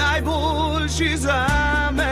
najboljši za me.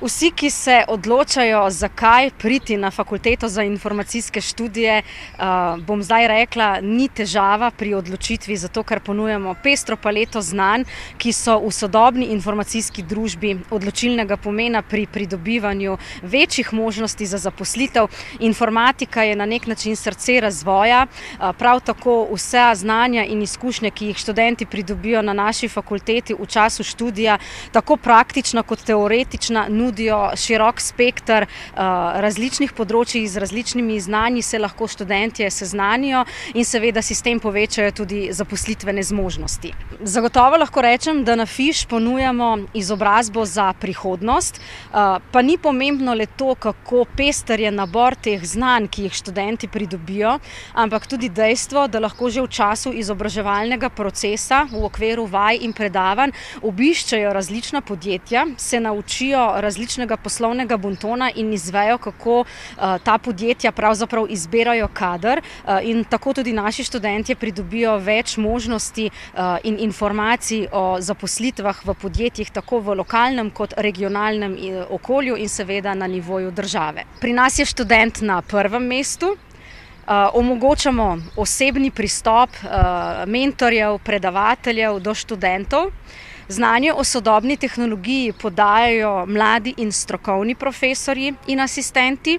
Vsi, ki se odločajo, zakaj priti na fakulteto za informacijske študije, uh, bom zdaj rekla, ni težava pri odločitvi, zato ker ponujamo pestro paleto znanj, ki so v sodobni informacijski družbi odločilnega pomena pri pridobivanju večjih možnosti za zaposlitev. Informatika je na nek način srce razvoja, uh, prav tako vse znanja in izkušnje, ki jih študenti pridobijo na naši fakulteti v času študija, tako praktična kot teoretična, nudijo širok spektr uh, različnih področji z različnimi znanji, se lahko študentje seznanijo in seveda si s tem povečajo tudi zaposlitvene zmožnosti. Zagotovo lahko rečem, da na FIŠ ponujamo izobrazbo za prihodnost, uh, pa ni pomembno le to, kako pester je nabor teh znanj, ki jih študenti pridobijo, ampak tudi dejstvo, da lahko že v času izobraževalnega procesa v okviru vaj in predavanj obiščajo različna podjetja, se naučijo različne različnega poslovnega bontona in izvejo, kako uh, ta podjetja pravzaprav izbirajo kader, uh, in tako tudi naši študenti pridobijo več možnosti uh, in informacij o zaposlitvah v podjetjih, tako v lokalnem kot regionalnem okolju in seveda na nivoju države. Pri nas je študent na prvem mestu. Omogočamo osebni pristop mentorjev, predavateljev do študentov. Znanje o sodobni tehnologiji podajajo mladi in strokovni profesori in asistenti.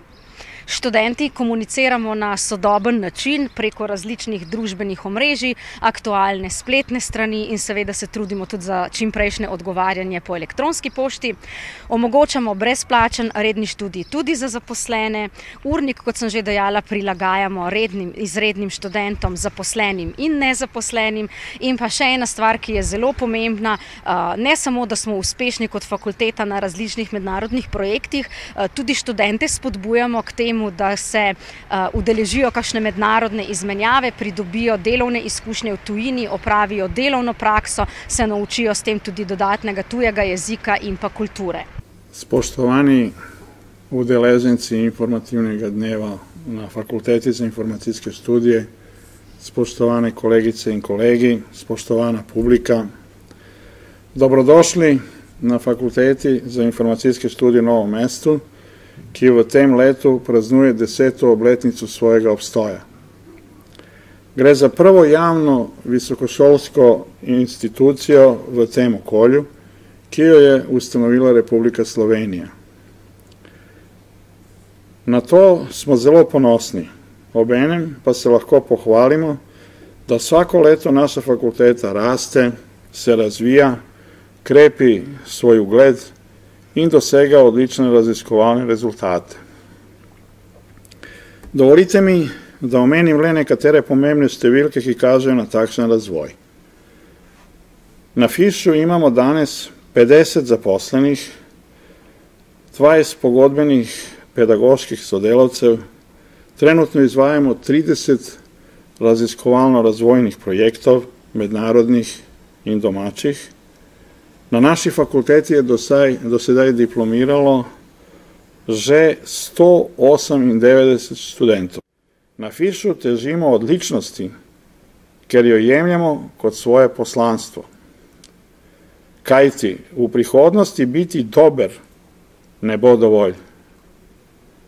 Študenti komuniciramo na sodoben način preko različnih družbenih omrežij, aktualne spletne strani in seveda se trudimo tudi za čimprejšnje odgovarjanje po elektronski pošti. Omogočamo brezplačen redni študij tudi za zaposlene. Urnik, kot sem že dejala, prilagajamo rednim, izrednim študentom, zaposlenim in nezaposlenim. In pa še ena stvar, ki je zelo pomembna, ne samo, da smo uspešni kot fakulteta na različnih mednarodnih projektih, tudi študente spodbujamo k temu, temu, da se uh, udeležijo kakšne mednarodne izmenjave, pridobijo delovne izkušnje v tujini, opravijo delovno prakso, se naučijo s tem tudi dodatnega tujega jezika in pa kulture. Spoštovani udeleženci informativnega dneva na Fakulteti za informacijske študije, spoštovane kolegice in kolegi, spoštovana publika, dobrodošli na Fakulteti za informacijske študije v Novom mestu ki v tem letu praznuje deseto obletnico svojega obstoja. Gre za prvo javno visokošolsko institucijo v tem okolju, ki jo je ustanovila Republika Slovenija. Na to smo zelo ponosni, obenem pa se lahko pohvalimo, da vsako leto naša fakulteta raste, se razvija, krepi svoj ugled in dosega odlične raziskovalne rezultate. Dovolite mi, da omenim le nekatere pomembne številke, ki kažejo na takšen razvoj. Na Fišu imamo danes 50 zaposlenih, 20 pogodbenih pedagoških sodelavcev, trenutno izvajamo 30 raziskovalno-razvojnih projektov, mednarodnih in domačih, Na naši fakulteti je dosaj, do sedaj diplomiralo že 198 študentov. Na Fišu težimo odličnosti, ker jo jemljamo kot svoje poslanstvo. Kajti v prihodnosti biti dober ne bo dovolj.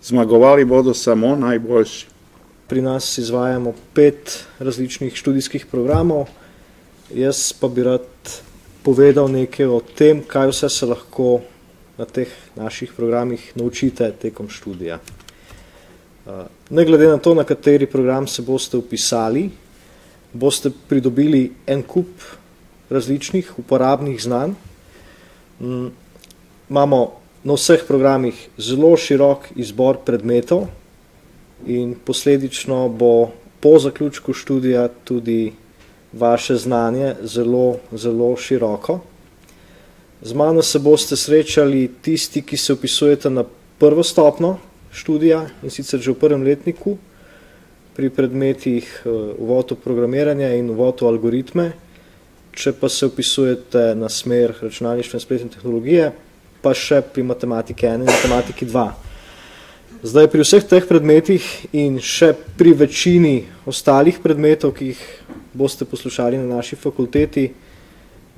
Zmagovali bodo samo najboljši. Pri nas izvajamo pet različnih študijskih programov, jaz pa bi rad povedal nekaj o tem, kaj vse se lahko na teh naših programih naučite tekom študija. Uh, ne glede na to, na kateri program se boste upisali, boste pridobili en kup različnih uporabnih znanj. Mm, imamo na vseh programih zelo širok izbor predmetov, in posledično bo po zaključku študija tudi vaše znanje zelo, zelo široko. Z mano se boste srečali tisti, ki se upisujete na prvo stopno študija in sicer že v prvem letniku pri predmetih eh, uvod v programiranje in uvod v algoritme. Če pa se upisujete na smer računalništva in spletne tehnologije, pa še pri matematiki 1 in matematiki 2. Zdaj pri vseh teh predmetih in še pri večini ostalih predmetov, ki jih boste poslušali na naši fakulteti,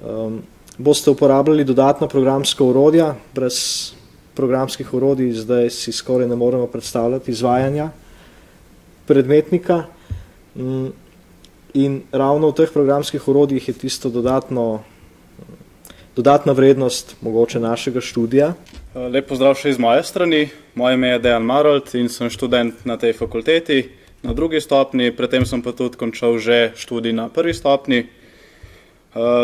um, boste uporabljali dodatna programska urodja. Brez programskih urodij zdaj si skoraj ne moremo predstavljati izvajanja predmetnika. Um, in ravno v teh programskih urodjih je tisto dodatno, dodatna vrednost mogoče našega študija. Lep pozdrav še iz moje strani. Moje ime je Dejan Marold in sem študent na tej fakulteti na drugi stopni, predtem sem pa tudi končal že študij na prvi stopni.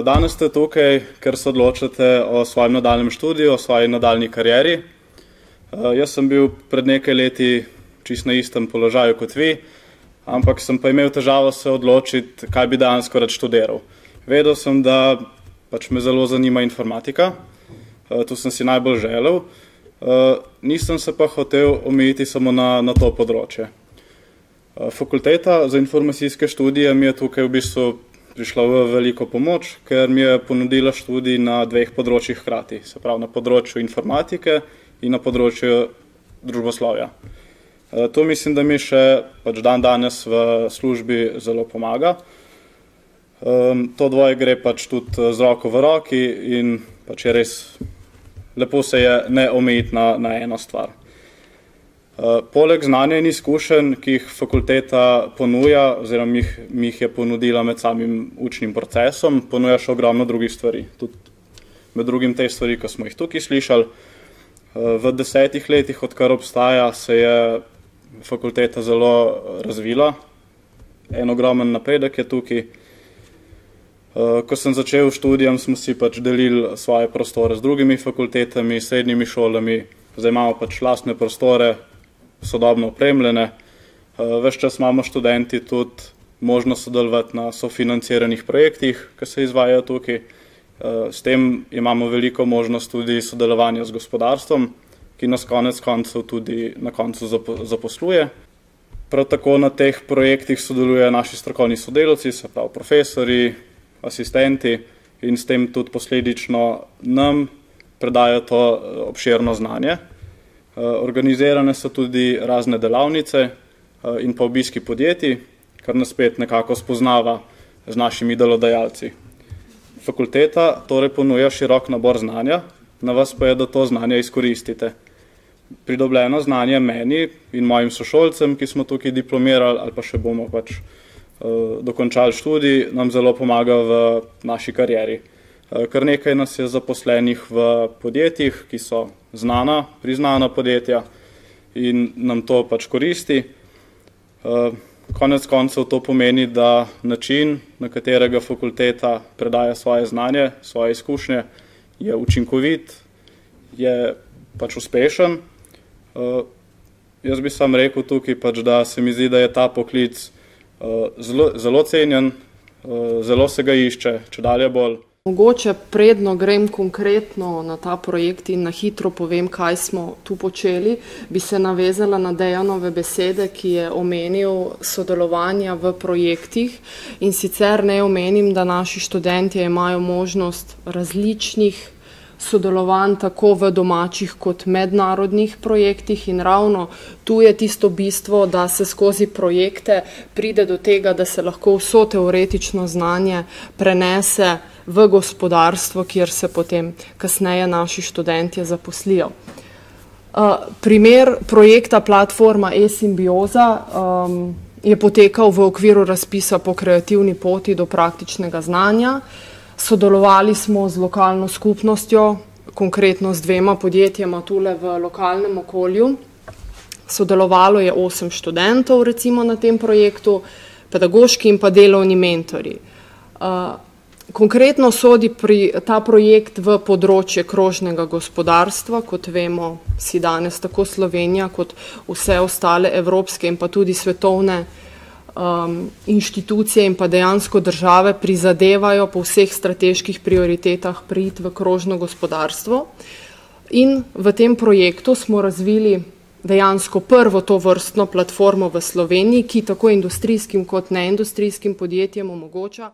Danes ste tukaj, ker se odločate o svojem nadaljem študiju, o svoji nadaljni karieri. Jaz sem bil pred nekaj leti čist na istem položaju kot vi, ampak sem pa imel težavo se odločiti, kaj bi dejansko rad študiral. Vedel sem, da pač me zelo zanima informatika, to sem si najbolj želel, nisem se pa hotel omejiti samo na, na to področje. Fakulteta za informacijske študije mi je tukaj v bistvu prišla v veliko pomoč, ker mi je ponudila študij na dveh področjih hkrati, se pravi na področju informatike in na področju družboslovja. To mislim, da mi še pač dan danes v službi zelo pomaga. To dvoje gre pač tudi z roko v roki in pač je res lepo se je ne omejiti na, na eno stvar. Poleg znanja in izkušenj, ki jih fakulteta ponuja, oziroma jih, jih je ponudila med samim učnim procesom, ponuja še ogromno drugih stvari. Tudi med drugim te stvari, ki smo jih tukaj slišali. V desetih letih, odkar obstaja, se je fakulteta zelo razvila, en ogromen napredek je tukaj. Ko sem začel študijem, smo si pač delili svoje prostore z drugimi fakultetami, srednjimi šolami, zdaj imamo pač lastne prostore, sodobno opremljene. Ves čas imamo študenti tudi možnost sodelovati na sofinanciranih projektih, ki se izvajajo tukaj. S tem imamo veliko možnost tudi sodelovanja z gospodarstvom, ki nas konec koncev tudi na koncu zaposluje. Prav tako na teh projektih sodelujejo naši strokovni sodelavci, se pravi profesori, asistenti in s tem tudi posledično nam predajo to obširno znanje. Organizirane so tudi razne delavnice in pa obiski podjetij, kar nas spet nekako spoznava z našimi delodajalci. Fakulteta torej ponuja širok nabor znanja, na vas pa je, da to znanje izkoristite pridobljeno znanje meni in mojim sošolcem, ki smo tukaj diplomirali ali pa še bomo pač uh, dokončali študij, nam zelo pomaga v naši karieri. Uh, kar nekaj nas je zaposlenih v podjetjih, ki so znana, priznana podjetja in nam to pač koristi. Uh, konec koncev to pomeni, da način, na katerega fakulteta predaja svoje znanje, svoje izkušnje, je učinkovit, je pač uspešen jaz bi sam rekel tukaj, pač, da se mi zdi, da je ta poklic uh, zelo, zelo cenjen, uh, zelo se ga išče, če dalje bolj. Mogoče predno grem konkretno na ta projekt in na hitro povem, kaj smo tu počeli, bi se navezala na Dejanove besede, ki je omenil sodelovanja v projektih in sicer ne omenim, da naši študentje imajo možnost različnih sodelovanj tako v domačih kot mednarodnih projektih in ravno tu je tisto bistvo, da se skozi projekte pride do tega, da se lahko vso teoretično znanje prenese v gospodarstvo, kjer se potem kasneje naši študentje zaposlijo. Uh, primer projekta platforma e-symbioza um, je potekal v okviru razpisa po kreativni poti do praktičnega znanja. Uh, Sodelovali smo z lokalno skupnostjo, konkretno z dvema podjetjema tule v lokalnem okolju. Sodelovalo je osem študentov recimo na tem projektu, pedagoški in pa delovni mentori. konkretno sodi pri ta projekt v področje krožnega gospodarstva, kot vemo, si danes tako Slovenija kot vse ostale evropske in pa tudi svetovne um, inštitucije in pa dejansko države prizadevajo po vseh strateških prioritetah priti v krožno gospodarstvo. In v tem projektu smo razvili dejansko prvo to vrstno platformo v Sloveniji, ki tako industrijskim kot neindustrijskim podjetjem omogoča.